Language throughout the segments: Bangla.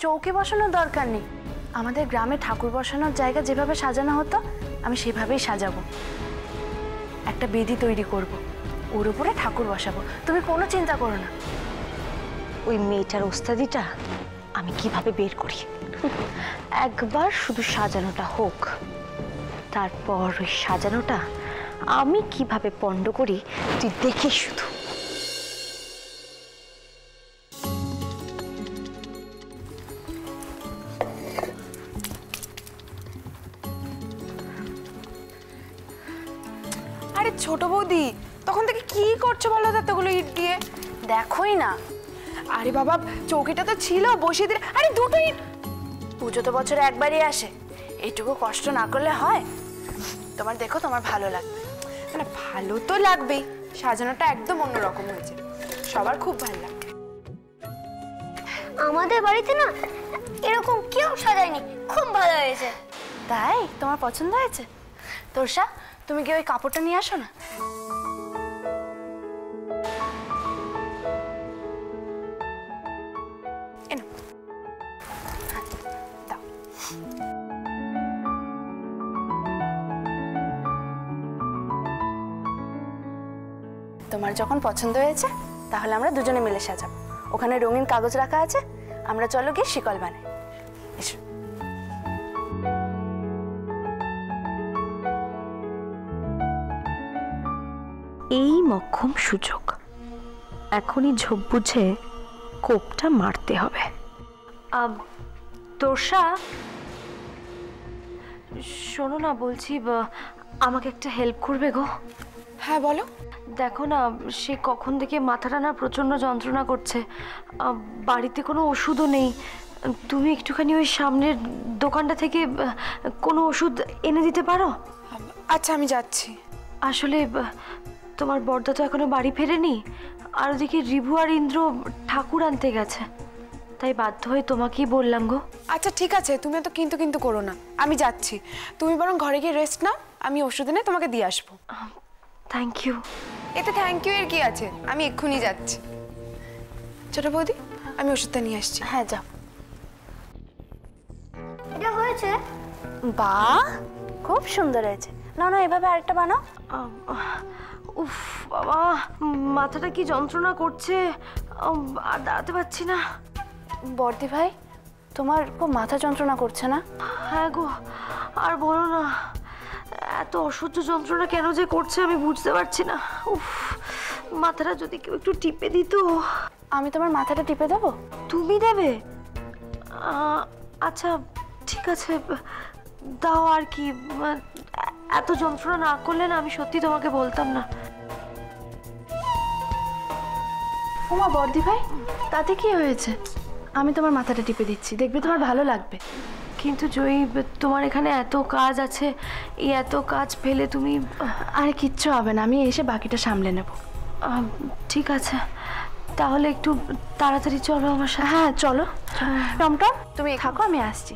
চৌকি বসানোর দরকার নেই। আমাদের গ্রামে ঠাকুর বসানোর জায়গা যেভাবে সাজানো হতো, আমি সেভাবেই সাজাবো। একটা বেদি তৈরি করব, ওর উপরে ঠাকুর বসাবো। তুমি কোনো চিন্তা করো না। ওই মেয়েটার ওস্তাদিটা আমি কীভাবে বের করি? একবার শুধু সাজানোটা হোক, তারপর ওই সাজানোটা আমি কীভাবে পণ্ড করি, তুই দেখে শুধু। আরে ছোট বৌদি তখন থেকে কি করছ বলো তো এতগুলো ইট দিয়ে? দেখোই না। আরে বাবা চৌকিটা তো ছিল বসিয়ে দিলে আরে দুটো ইট! পুজো তো বছরে একবারই আসে। এইটুকু কষ্ট না করলে হয়? তোমার দেখো তোমার ভালো লাগবে। মানে ভালো তো লাগবেই সাজানোটা একদম অন্যরকম হয়েছে। সবার খুব ভালো লাগবে। আমাদের বাড়িতে না এরকম কেউ সাজায়নি খুব ভালো হয়েছে। তাই? তোমার পছন্দ হয়েছে? তোর তোরসা তুমি কি ওই কাপড়টা নিয়ে আসো না? এনো তোমার যখন পছন্দ হয়েছে, তাহলে আমরা দুজনে মিলে সাজাবো। ওখানে রঙিন কাগজ রাখা আছে। আমরা চলো গিয়ে শিকল বানাই। মক্ষম সুযোগ। এখনই ঝোপ বুঝে কোপটা মারতে হবে। তোরসা শোনো না বলছি আমাকে একটা হেল্প করবে গো। হ্যাঁ বলো। দেখো না সে কখন থেকে মাথাটা না প্রচণ্ড যন্ত্রণা করছে। বাড়িতে কোনো ওষুধও নেই। তুমি একটুখানি ওই সামনের দোকানটা থেকে কোনো ওষুধ এনে দিতে পারো? আচ্ছা আমি যাচ্ছি। আসলে তোমার বর্দা তো এখনও বাড়ি ফেরেনি? আর ওদিকে রিভু আর ইন্দ্র ঠাকুর আনতে গেছে। তাই বাধ্য হয়ে তোমাকেই বললাম গো। আচ্ছা ঠিক আছে তুমি তো কিন্তু কিন্তু করো না। আমি যাচ্ছি। তুমি বরং ঘরে গিয়ে রেস্ট নাও আমি ওষুধ এনে তোমাকে দিয়ে আসব। থ্যাংক ইউ এতে থ্যাংক ইউ এর কি আছে? আমি এক্ষুনি যাচ্ছি। ছোট বৌদি আমি ওষুধটা নিয়ে আসছি। হ্যাঁ যাও। এটা হয়েছে? বাহ খুব সুন্দর হয়েছে। না না এভাবে আরেকটা বানাও। উফ বাবা মাথাটা কি যন্ত্রণা করছে? আর দাঁড়াতে পারছি না। বর্দি ভাই তোমার খুব মাথা যন্ত্রণা করছে না? হ্যাঁ গো আর বলো না এত অসহ্য যন্ত্রণা কেন যে করছে আমি বুঝতে পারছি না। উফ মাথাটা যদি কেউ একটু টিপে দিত। আমি তোমার মাথাটা টিপে দেবো? তুমি দেবে? আচ্ছা ঠিক আছে দাও আর কি এত যন্ত্রণা না করলে না আমি সত্যি তোমাকে বলতাম না। ওমা বর্দি ভাই তাতে কি হয়েছে? আমি তোমার মাথাটা টিপে দিচ্ছি দেখবে তোমার ভালো লাগবে। কিন্তু জয়ী তোমার এখানে এত কাজ আছে এই এত কাজ ফেলে তুমি আরে কিচ্ছু হবে না আমি এসে বাকিটা সামলে নেব। ঠিক আছে। তাহলে একটু তাড়াতাড়ি চলো আমার সাথে। হ্যাঁ চলো। টমটম তুমি থাকো আমি আসছি।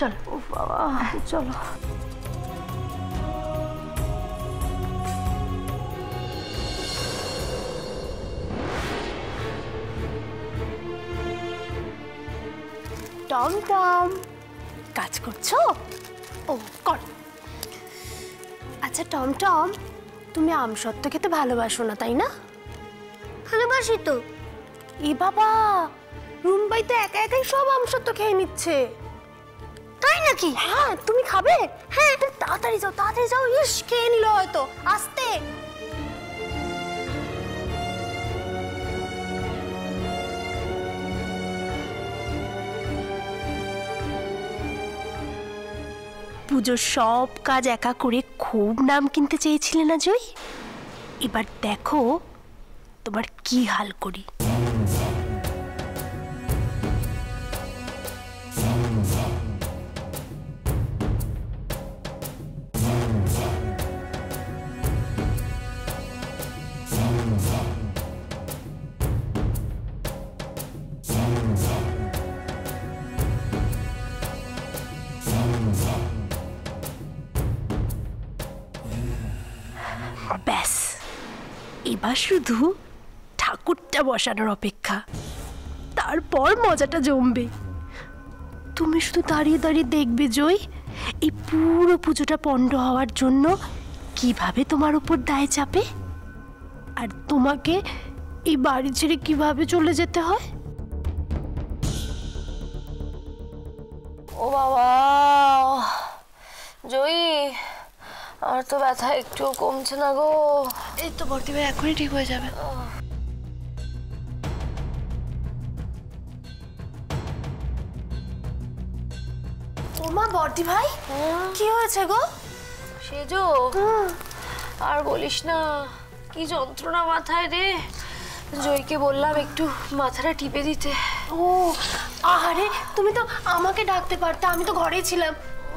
চলো। উফ বাবা চলো। টমটম কাজ করছ? ও কর। আচ্ছা টমটম তুমি আমসত্ত্ব খেতে ভালোবাসো না তাই না? ভালোবাসি তো। এ বাবা রুম্বাই তো একা একাই সব আমসত্ত্ব খেয়ে নিচ্ছে। তাই নাকি? হ্যাঁ তুমি খাবে? হ্যাঁ। তাড়াতাড়ি যাও তাড়াতাড়ি যাও ইস খেয়ে নিল হয়তো। আস্তে পুজোর সব কাজ একা করে খুব নাম কিনতে চেয়েছিলে না জয় এবার দেখো তোমার কি হাল করি। শুধু ঠাকুরটা বসানোর অপেক্ষা। তারপর মজাটা জমবে। তুমি শুধু দাঁড়িয়ে দাঁড়িয়ে দেখবে, জয়, এই পুরো পুজোটা পণ্ড হওয়ার জন্য কীভাবে তোমার উপর দায় চাপে? আর তোমাকে এই বাড়ি ছেড়ে কীভাবে চলে যেতে হয়? ও বাবা, জয়ী আমার তো ব্যথা একটুও কমছে না গো। এই তো ভর্তি ভাই এখনই ঠিক হয়ে যাবে। ওমা বর্দি ভাই কি হয়েছে গো? সেজো আর বলিস না কি যন্ত্রণা মাথায় রে। জয়কে বললাম একটু মাথাটা টিপে দিতে। ও আরে তুমি তো আমাকে ডাকতে পারতে আমি তো ঘরেই ছিলাম।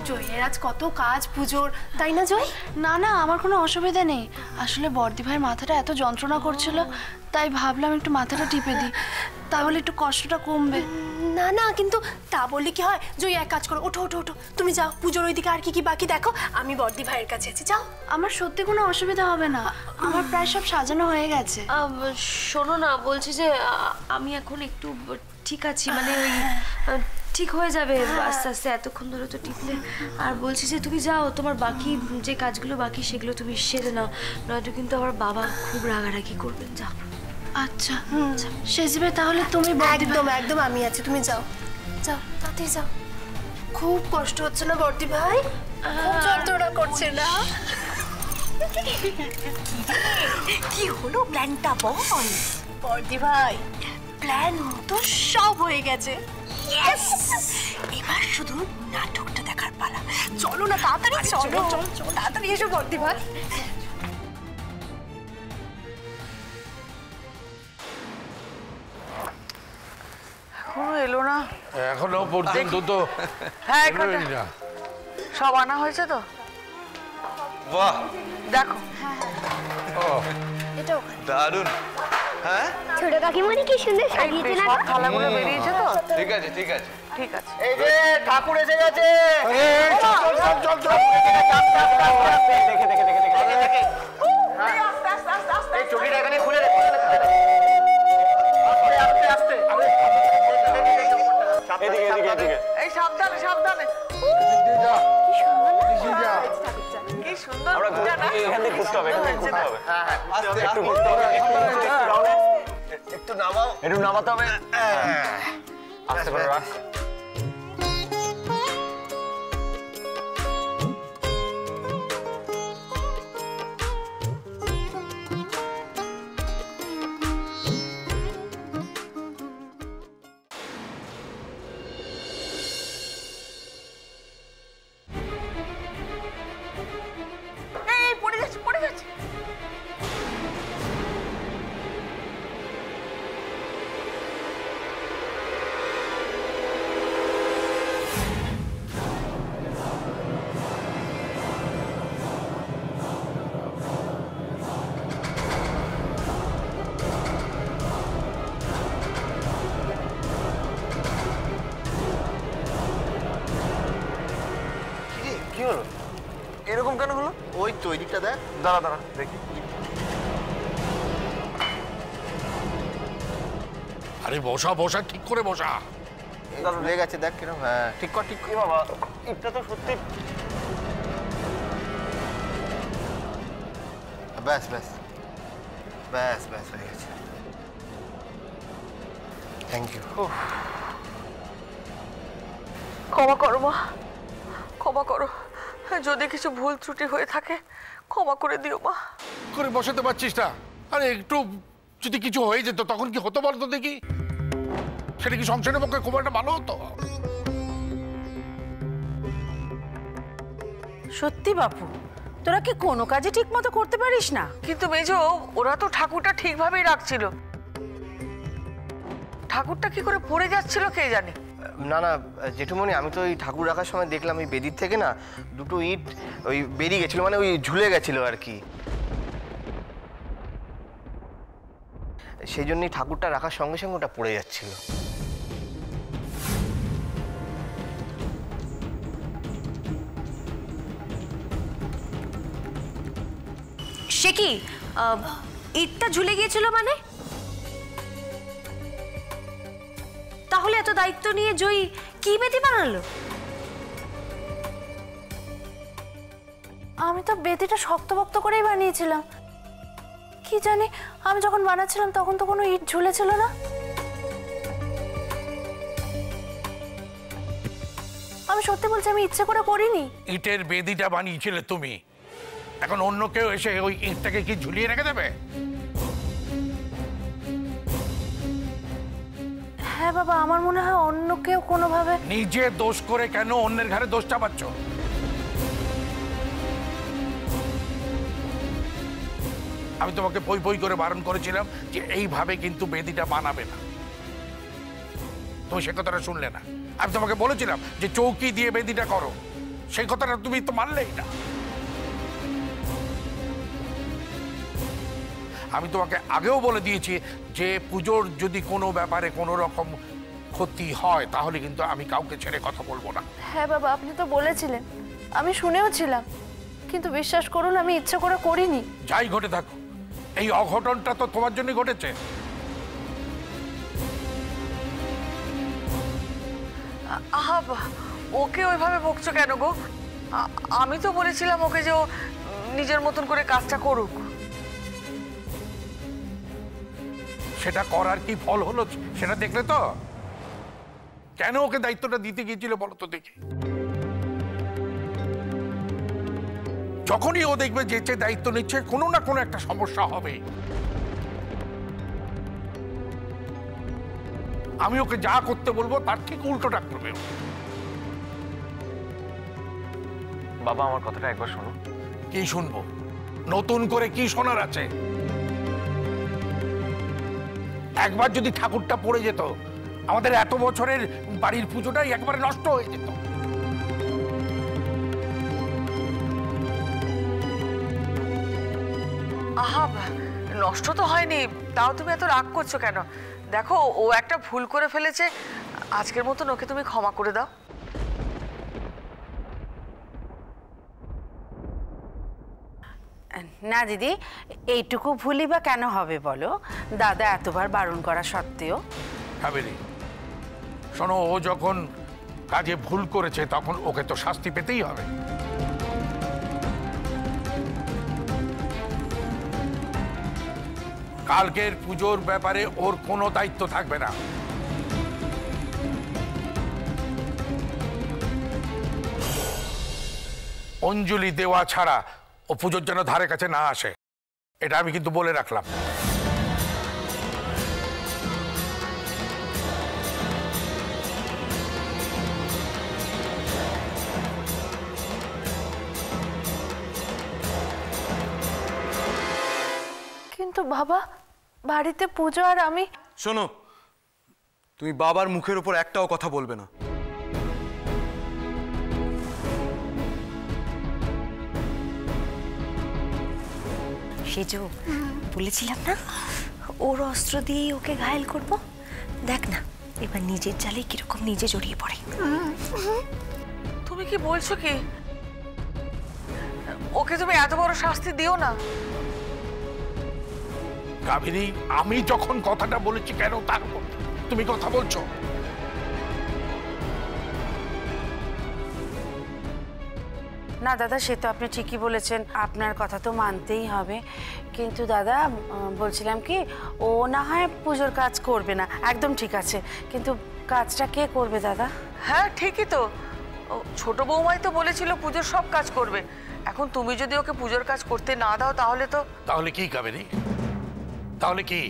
জয়ের আজ কত কাজ পুজোর। তাই না জয়? না না আমার কোনো অসুবিধা নেই। আসলে বর্দি ভাইয়ের মাথাটা এত যন্ত্রণা করছিল তাই ভাবলাম একটু মাথাটা টিপে দিই। তাহলে একটু কষ্টটা কমবে। না না কিন্তু তা বললে কি হয়? জয় এক কাজ করো ওঠো ওঠো ওঠো। তুমি যাও পুজোর ওইদিকে আর কি কি বাকি দেখো। আমি বর্দি ভাইয়ের কাছে আছি যাও। আমার সত্যি কোনো অসুবিধা হবে না। আমার প্রায় সব সাজানো হয়ে গেছে। শোনো না বলছি যে আমি এখন একটু ঠিক আছি মানে ওই ঠিক হয়ে যাবে। আস্তে আস্তে এতক্ষণ ধরে তো টিপলে। আর বলছি যে তুমি যাও তোমার বাকি যে কাজগুলো বাকি সেগুলো তুমি সেরে নাও। নয়তো কিন্তু আমার বাবা খুব রাগারাগি করবেন। যাও। আচ্ছা। সেজবে তাহলে তুমি একদম একদম আমি আছি তুমি যাও। যাও তাতেই যাও। খুব কষ্ট হচ্ছে না বর্দি ভাই? যন্ত্রণা করছে না? কি হলো প্ল্যানটা বল? বর্দি ভাই প্ল্যান মতো সব হয়ে গেছে! এবার শুধু নাটকটা দেখার পালা। চলো না তাড়াতাড়ি চলো তাড়াতাড়ি এসো বর্দি ভাই এখনও এলো না। এখনও পর্যন্ত তো হ্যাঁ। সব আনা হয়েছে তো? বাহ। দেখো। দারুণ। হ্যাঁ ছোট কাকিমণি কি সুন্দর এই সব থালাগুলো বেরিয়েছে তো ঠিক আছে ঠিক আছে ঠিক আছে এই যে ঠাকুর এসে গেছে চল, চল, চল, চল। দেখে দেখে দেখে দেখে দেখে এই চুড়িটা এখানে খুলে রেখে আস্তে আস্তে আস্তে এদিকে এদিকে এদিকে এই সাবধানে সাবধানে আমরা এখান থেকে ঘুরতে হবে এখান থেকে ঘুরতে হবে হ্যাঁ হ্যাঁ আস্তে একটু আস্তে ঘুরতে হবে একটু একটু round এ। একটু নামাও একটু নামাতে হবে আস্তে করে রাখ এরকম কেন হলো? ওই তো ওই দিকটা দেখ। দাঁড়া দাঁড়া দেখি। আরে বসা বসা ঠিক করে বসা। লেগে গেছে দেখ কিরম। হ্যাঁ ঠিক কর ঠিক কর। বাবা এটা তো সত্যি ব্যাস ব্যাস। ব্যাস ব্যাস হয়ে গেছে। থ্যাংক ইউ ক্ষমা করো মা। ক্ষমা করো। যদি কিছু ভুল ত্রুটি হয়ে থাকে ক্ষমা করে দিও মা। করে বসাতে পারছিস না। আরে একটু যদি কিছু হয়ে যেত তখন কি হতো বলতো দেখি? সেটা কি সংসারের পক্ষে খুব একটা ভালো হতো? সত্যি বাপু তোরা কি কোনো কাজে ঠিক মতো করতে পারিস না? কিন্তু মেজো ওরা তো ঠাকুরটা ঠিকভাবেই রাখছিল। ঠাকুরটা কি করে পড়ে যাচ্ছিল কে জানে? না না, জেঠুমণি, আমি তো ওই ঠাকুর রাখার সময় দেখলাম ওই বেদির থেকে না দুটো ইট ওই বেরিয়ে গেছিল মানে ওই ঝুলে গেছিল আর কি। সেই জন্যই ঠাকুরটা রাখার সঙ্গে সঙ্গে ওটা পড়ে যাচ্ছিল। সে কি ইটটা ঝুলে গিয়েছিল মানে? এত দায়িত্ব নিয়ে জয়ী কি বেদি বানালো? আমি তো বেদিটা শক্তভক্ত করেই বানিয়েছিলাম। কি জানি আমি যখন বানাচ্ছিলাম তখন তো কোনো ইট ঝুলেছিল না। আমি সত্যি বলছি আমি ইচ্ছে করে করিনি। ইটের বেদিটা বানিয়েছিলে তুমি। এখন অন্য কেউ এসে ওই ইটটাকে কি ঝুলিয়ে রেখে দেবে? হ্যাঁ বাবা, আমার মনে হয় অন্য কেউ কোনোভাবে নিজে দোষ করে কেন অন্যের ঘরে দোষ চাপাচ্ছ? আমি তোমাকে পই পই করে বারণ করেছিলাম যে এইভাবে কিন্তু বেদিটা বানাবে না। তুমি সে কথাটা শুনলে না। আমি তোমাকে বলেছিলাম যে চৌকি দিয়ে বেদিটা করো। সেই কথাটা তুমি তো মানলেই না। আমি তোমাকে আগেও বলে দিয়েছি যে পুজোর যদি কোনো ব্যাপারে কোনো রকম ক্ষতি হয় তাহলে কিন্তু আমি কাউকে ছেড়ে কথা বলব না। হ্যাঁ বাবা আপনি তো বলেছিলেন। আমি শুনেও ছিলাম। কিন্তু বিশ্বাস করুন আমি ইচ্ছে করে করিনি। যাই ঘটে থাকো এই অঘটনটা তো তোমার জন্য ঘটেছে। আহা ওকে ওইভাবে বকছো কেন গো? আমি তো বলেছিলাম ওকে যে ও নিজের মতন করে কাজটা করুক। সেটা করার কি ফল হলো? সেটা দেখলে তো? কেন ওকে দায়িত্বটা দিতে গিয়েছিল বলো তো দেখি। যখনই ও দেখবে যে যে দায়িত্ব নিচ্ছে কোনো না কোনো একটা সমস্যা হবে। আমি ওকে যা করতে বলব তার ঠিক উল্টোটা করবে বাবা আমার কথাটা একবার শোনো। কি শুনব? নতুন করে কি শোনার আছে? একবার যদি ঠাকুরটা পড়ে যেত, আমাদের এত বছরের বাড়ির পুজোটাই একবারে নষ্ট হয়ে যেত। আহা, নষ্ট তো হয়নি, তাও তুমি এত রাগ করছ কেন? দেখো, ও একটা ভুল করে ফেলেছে, আজকের মতন ওকে তুমি ক্ষমা করে দাও। না, দিদি, এইটুকু ভুলই বা কেন হবে বলো? দাদা এতবার বারণ করা সত্ত্বেও। শোনো, ও যখন কাজে ভুল করেছে, তখন ওকে তো শাস্তি পেতেই হবে। কালকের পুজোর ব্যাপারে ওর কোনো দায়িত্ব থাকবে না। অঞ্জলি দেওয়া ছাড়া ও পুজোর জন্য ধারে কাছে না আসে। এটা আমি কিন্তু বলে রাখলাম। কিন্তু বাবা বাড়িতে পুজো আর আমি শোনো তুমি বাবার মুখের উপর একটাও কথা বলবে না। সেজো। বলেছিলাম না ওর অস্ত্র দিয়ে ওকে ঘায়েল করব। দেখ না এবার নিজের জালে কীরকম নিজে জড়িয়ে পড়ে। তুমি কি বলছো কি? ওকে তুমি এত বড় শাস্তি দিও না। কাবেরী আমি যখন কথাটা বলেছি কেন তার তুমি কথা বলছো? না দাদা সে তো আপনি ঠিকই বলেছেন। আপনার কথা তো মানতেই হবে। কিন্তু দাদা বলছিলাম কি ও না হয় পুজোর কাজ করবে না। একদম ঠিক আছে। কিন্তু কাজটা কে করবে দাদা? হ্যাঁ ঠিকই তো। ও, ছোট বৌমাই তো বলেছিল পুজোর সব কাজ করবে। এখন তুমি যদি ওকে পুজোর কাজ করতে না দাও তাহলে তো তাহলে কি কাবেরী তাহলে কি?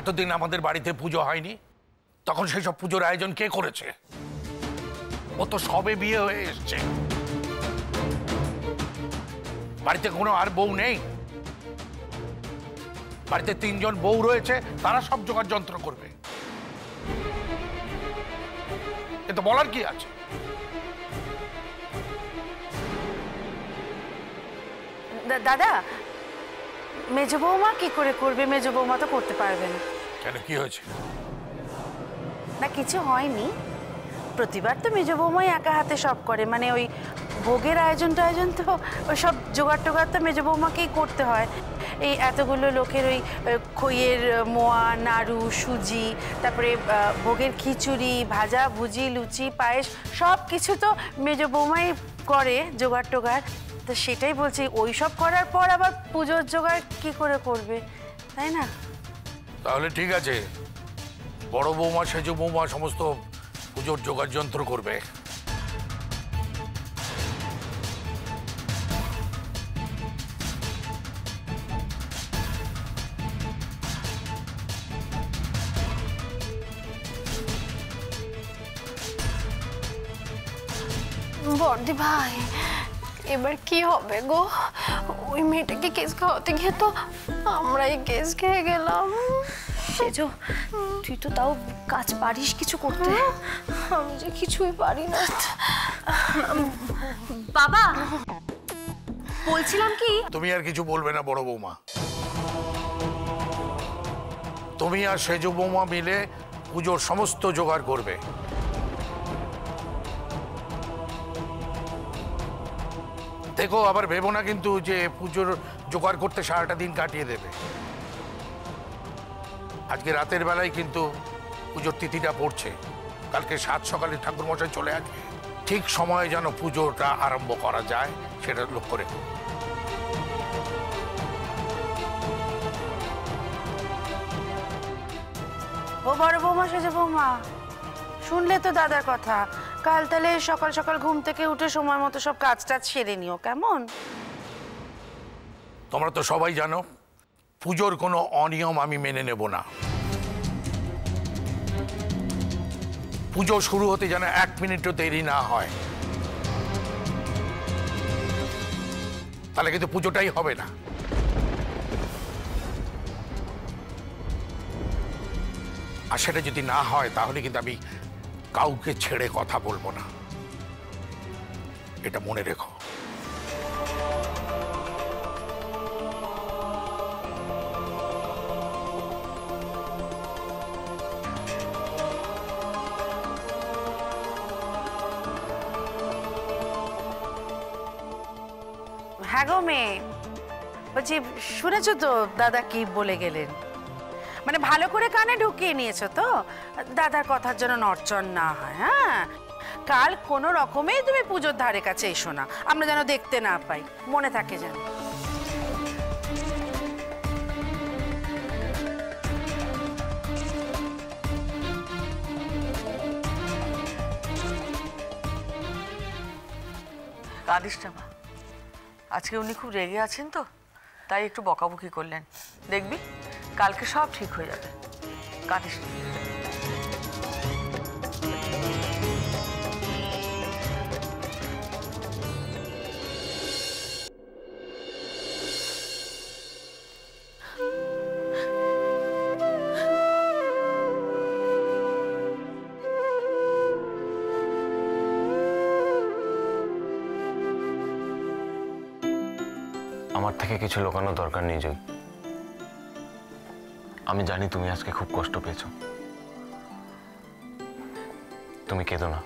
এতদিন আমাদের বাড়িতে পুজো হয়নি। তখন সেসব পুজোর আয়োজন কে করেছে? ও তো সবে বিয়ে হয়ে এসছে। বাড়িতে কোনো আর বউ নেই। বাড়িতে তিনজন বউ রয়েছে তারা সব জোগাড় যন্ত্র করবে। এ তো বলার কি আছে? দাদা মেজ বৌমা কি করে করবে? মেজ বৌমা তো করতে পারবে না। কেন কি হয়েছে? না কিছু হয়নি। প্রতিবার তো মেজ বৌমাই একা হাতে সব করে মানে ওই ভোগের আয়োজন টায়োজন তো সব জোগাড় টোগাড় তো মেজ বৌমাকেই করতে হয়। এই এতগুলো লোকের ওই খইয়ের মোয়া, নাড়ু, সুজি, তারপরে ভোগের খিচুড়ি, ভাজা, ভুজি, লুচি, পায়েস, সব কিছু তো মেজ বৌমাই করে জোগাড় টোগাড়। তো সেটাই বলছি, ওই সব করার পর আবার পুজোর জোগাড় কি করে করবে? তাই না? তাহলে ঠিক আছে। বড় বৌমা, সেজ বৌমা সমস্ত পুজোর জোগাড় যন্ত্র করবে। বর্দি ভাই এবার কি হবে গো? ওই মেয়েটাকে কেস খাওয়াতে গিয়ে তো আমরাই কেস খেয়ে গেলাম। সেজো তুই তো তাও কাজ পারিস কিছু করতে। আমি যে কিছুই পারি না। বাবা বলছিলাম কি? তুমি আর কিছু বলবে না বড় বৌমা। তুমি আর সেজ বৌমা মিলে পুজোর সমস্ত জোগাড় করবে। দেখো, আবার ভেবো না কিন্তু যে পুজোর জোগাড় করতে সারাটা দিন কাটিয়ে দেবে। আজকে রাতের বেলায় কিন্তু পুজোর তিথিটা পড়ছে। কালকে সাত সকালে ঠাকুর মশাই চলে আসবে। ঠিক সময়ে যেন পুজোটা আরম্ভ করা যায়, সেটা লক্ষ্য রেখো। ও বড় বৌমা, সেজে বৌমা, শুনলে তো দাদার কথা। কাল তাহলে সকাল সকাল ঘুম থেকে উঠে সময় মতো সব কাজ টাজ সেরে নিও, কেমন? তোমরা তো সবাই জানো, পুজোর কোনো অনিয়ম আমি মেনে নেব না। পুজো শুরু হতে যেন এক মিনিটও দেরি না হয়। তাহলে কিন্তু পুজোটাই হবে না। আর সেটা যদি না হয়, তাহলে কিন্তু আমি কাউকে ছেড়ে কথা বলব না। এটা মনে রেখো। হ্যাঁ গো মেয়ে, বলছি শুনেছো তো দাদা কি বলে গেলেন? মানে ভালো করে কানে ঢুকিয়ে নিয়েছো তো? দাদার কথার জন্য নড়চড় না হয় হ্যাঁ? কাল কোনো রকমেই তুমি পুজোর ধারে কাছে এসো না। আমরা যেন দেখতে না পাই। মনে থাকে যেন। কাঁদিস আজকে উনি খুব রেগে আছেন তো, তাই একটু বকাবকি করলেন। দেখবি? কালকে সব ঠিক হয়ে যাবে। কাঁদিস না। আমার থেকে কিছু লুকানোর দরকার নেই জয় আমি জানি তুমি আজকে খুব কষ্ট পেয়েছ। তুমি কেঁদো না।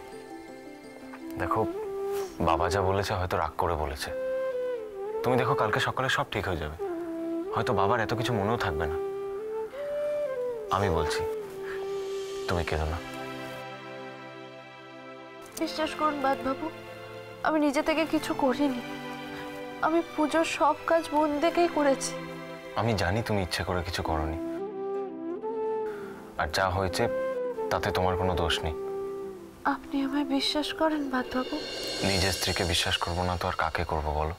দেখো বাবা যা বলেছে হয়তো রাগ করে বলেছে। তুমি দেখো কালকে সকালে সব ঠিক হয়ে যাবে। হয়তো বাবার এত কিছু মনেও থাকবে না। আমি বলছি তুমি কেঁদো না। বিশ্বাস করুন বাদ বাবু আমি নিজে থেকে কিছু করিনি। আমি পুজোর সব কাজ মন থেকেই করেছি। আমি জানি তুমি ইচ্ছে করে কিছু করনি। আর যা হয়েছে তাতে তোমার কোনো দোষ নেই। আপনি আমায় বিশ্বাস করেন বাদবাবু? নিজের স্ত্রীকে বিশ্বাস করব না তো আর কাকে করব বলো?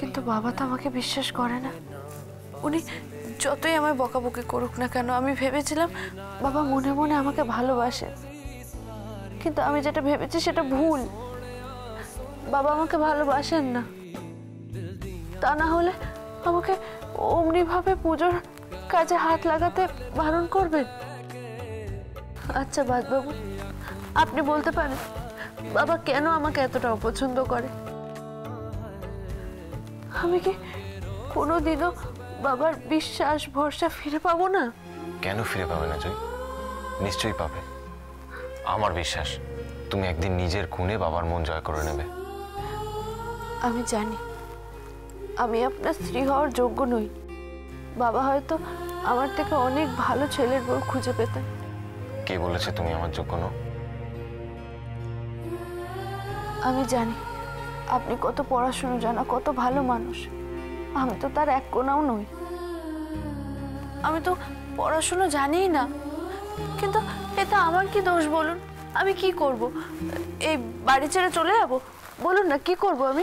কিন্তু বাবা তো আমাকে বিশ্বাস করে না। উনি যতই আমায় বকাবকি করুক না কেন আমি ভেবেছিলাম বাবা মনে মনে আমাকে ভালোবাসে। কিন্তু আমি যেটা ভেবেছি সেটা ভুল। বাবা আমাকে ভালোবাসেন না। তা না হলে আমাকে অমনিভাবে পুজোর কাজে হাত লাগাতে বারণ করবেন? আচ্ছা বাদ বাবু আপনি বলতে পারেন, বাবা কেন আমাকে এতটা অপছন্দ করে? আমি কি কোনোদিনও বাবার বিশ্বাস, ভরসা ফিরে পাবো না? কেন ফিরে পাবে না জয়? নিশ্চয়ই পাবে। আমার বিশ্বাস তুমি একদিন নিজের খুনে বাবার মন জয় করে নেবে। আমি জানি আমি আপনার স্ত্রী হওয়ার যোগ্য নই। বাবা হয়তো আমার থেকে অনেক ভালো ছেলের বউ খুঁজে পেতেন। কে বলেছে তুমি আমার যোগ্য নও? আমি জানি আপনি কত পড়াশুনো জানা কত ভালো মানুষ। আমি তো তার এক কোনাও নই। আমি তো পড়াশুনো জানিই না কিন্তু এটা আমার কি দোষ বলুন? আমি কি করব? এই বাড়ি ছেড়ে চলে যাব? বলুন না, কি করব আমি?